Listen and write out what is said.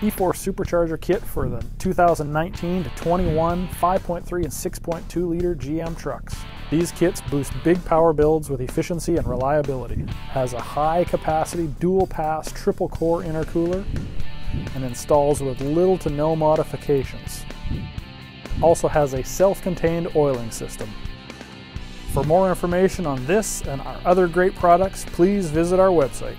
E-Force supercharger kit for the 2019 to 21 5.3 and 6.2 liter GM trucks. These kits boost big power builds with efficiency and reliability. Has a high capacity dual pass triple core intercooler and installs with little to no modifications. Also has a self-contained oiling system. For more information on this and our other great products, please visit our website.